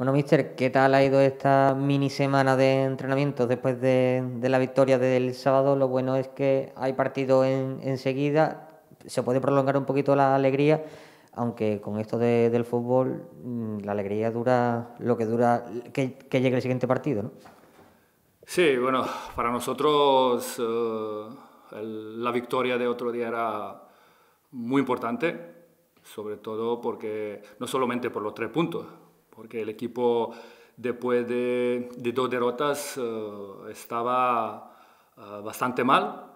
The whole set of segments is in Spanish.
Bueno, mister, ¿qué tal ha ido esta mini semana de entrenamientos después de, la victoria del sábado? Lo bueno es que hay partido enseguida, se puede prolongar un poquito la alegría, aunque con esto del fútbol mm, la alegría dura lo que dura que, llegue el siguiente partido, ¿no? Sí, bueno, para nosotros eh, la victoria de otro día era muy importante, sobre todo porque no solamente por los tres puntos, porque el equipo después de, dos derrotas eh, estaba eh, bastante mal,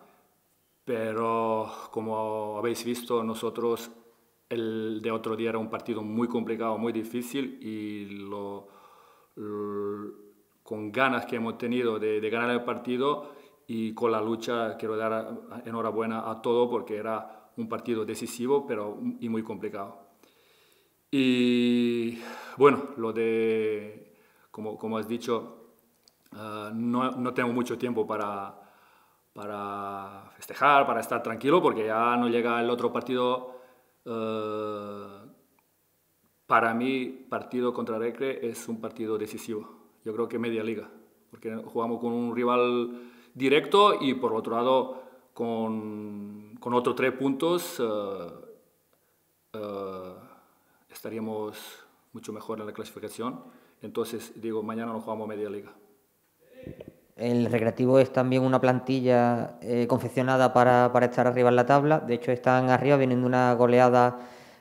pero como habéis visto nosotros el de otro día era un partido muy complicado, muy difícil y lo, con ganas que hemos tenido de, de, ganar el partido y con la lucha quiero dar enhorabuena a todo porque era un partido decisivo pero y muy complicado. Y bueno, lo de, como, como has dicho, ah, no, no, tengo mucho tiempo para, para festejar, para estar tranquilo, porque ya no llega el otro partido. Ah, para mí, partido contra Recre es un partido decisivo. Yo creo que media liga, porque jugamos con un rival directo y por otro lado con, con otros tres puntos. Uh, estaríamos mucho mejor en la clasificación. Entonces, digo, mañana nos jugamos media liga. El Recreativo es también una plantilla eh, confeccionada para, para, estar arriba en la tabla. De hecho, están arriba, viniendo una goleada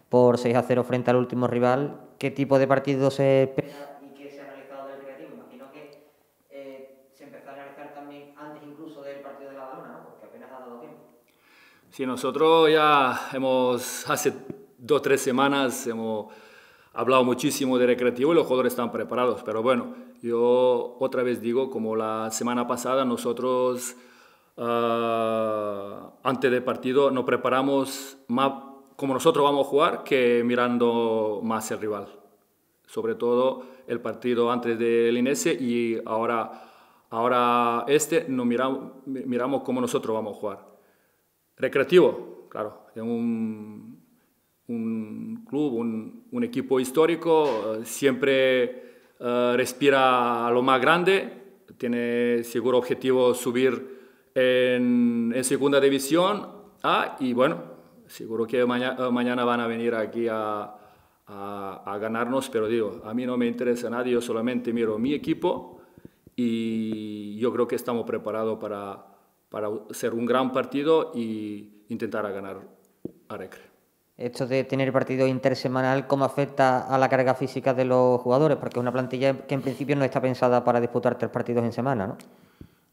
por 6 a 0 frente al último rival. ¿Qué tipo de partido se espera y qué se ha realizado del Recreativo? Imagino que eh, se empezó a realizar también antes incluso del partido de la Balona, ¿no? porque apenas ha dado tiempo. Sí, nosotros ya hemos, hace dos o tres semanas hemos hablado muchísimo de recreativo y los jugadores están preparados. Pero bueno, yo otra vez digo, como la semana pasada nosotros uh, antes del partido nos preparamos más como nosotros vamos a jugar que mirando más el rival. Sobre todo el partido antes del Inese y ahora, ahora este nos miramos, miramos cómo nosotros vamos a jugar. Recreativo, claro, es un un club, un, equipo histórico, eh, siempre uh, respira lo más grande, tiene seguro objetivo subir en, segunda división A y bueno, seguro que mañana, mañana van a venir aquí a, ganarnos, pero digo, a mí no me interesa nadie, yo solamente miro mi equipo y yo creo que estamos preparados para, para ser un gran partido y intentar ganar a Recre esto de tener partido intersemanal, ¿cómo afecta a la carga física de los jugadores? Porque es una plantilla que en principio no está pensada para disputar tres partidos en semana, ¿no?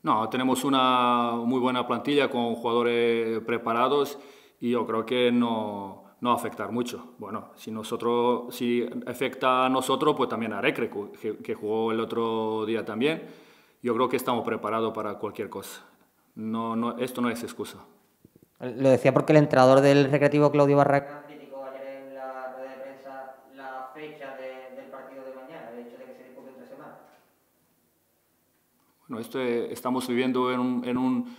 No, tenemos una muy buena plantilla con jugadores preparados y yo creo que no, no va a afectar mucho. Bueno, si, nosotros, si afecta a nosotros, pues también a Recre, que, que jugó el otro día también. Yo creo que estamos preparados para cualquier cosa. No, no, esto no es excusa. Lo decía porque el entrenador del Recreativo, Claudio Barraca, criticó ayer en la rueda de prensa la fecha del partido de mañana, el hecho de que se dispute entre semanas. Bueno, esto estamos viviendo en un, en un,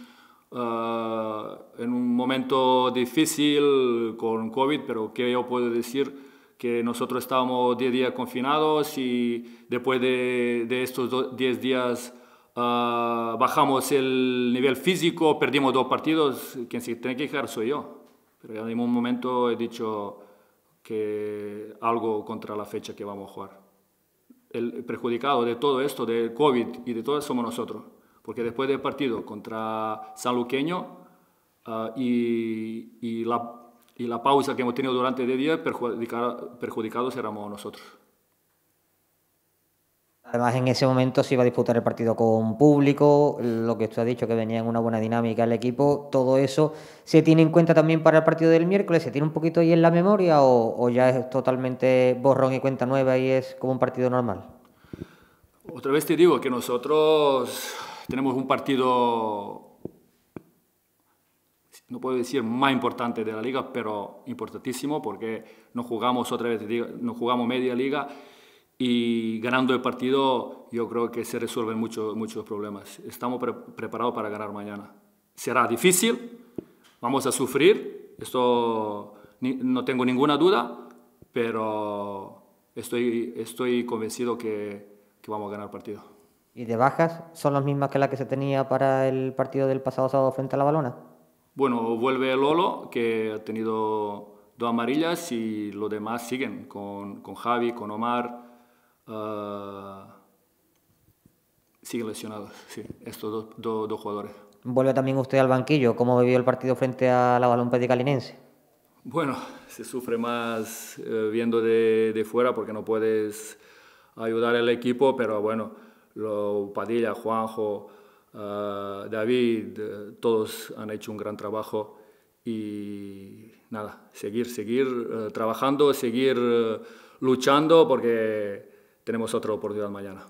uh, en un momento difícil con COVID, pero ¿qué yo puedo decir? que nosotros estábamos 10 días confinados y después de, de estos 10 días Ah, bajamos el nivel físico, perdimos dos partidos, quien se tiene que quejar soy yo. Pero en ningún momento he dicho que algo contra la fecha que vamos a jugar. El perjudicado de todo esto, del COVID y de todo eso somos nosotros. Porque después del partido contra San Luqueño ah, y, y, la, y, la, pausa que hemos tenido durante el día, perjudicados éramos nosotros. Además, en ese momento se iba a disputar el partido con público, lo que usted ha dicho, que venía en una buena dinámica el equipo, todo eso se tiene en cuenta también para el partido del miércoles, se tiene un poquito ahí en la memoria o, ya es totalmente borrón y cuenta nueva y es como un partido normal. Otra vez te digo que nosotros tenemos un partido, no puedo decir más importante de la liga, pero importantísimo porque no jugamos otra vez, no jugamos media liga y ganando el partido yo creo que se resuelven muchos muchos problemas. Estamos preparados para ganar mañana. Será difícil, vamos a sufrir, esto no tengo ninguna duda, pero estoy, estoy convencido que, que vamos a ganar el partido. ¿Y de bajas son las mismas que las que se tenía para el partido del pasado sábado frente a la Balona? Bueno, vuelve Lolo, que ha tenido dos amarillas y los demás siguen con, con Javi, con Omar. Uh, siguen lesionados, sí, estos dos, dos, jugadores. ¿Vuelve también usted al banquillo? ¿Cómo vivió el partido frente a la Balón Calinense? Bueno, se sufre más eh, viendo de, de, fuera porque no puedes ayudar al equipo, pero bueno, lo, Padilla, Juanjo, uh, David, uh, todos han hecho un gran trabajo y nada, seguir, seguir uh, trabajando, seguir luchando porque tenemos otra oportunidad mañana.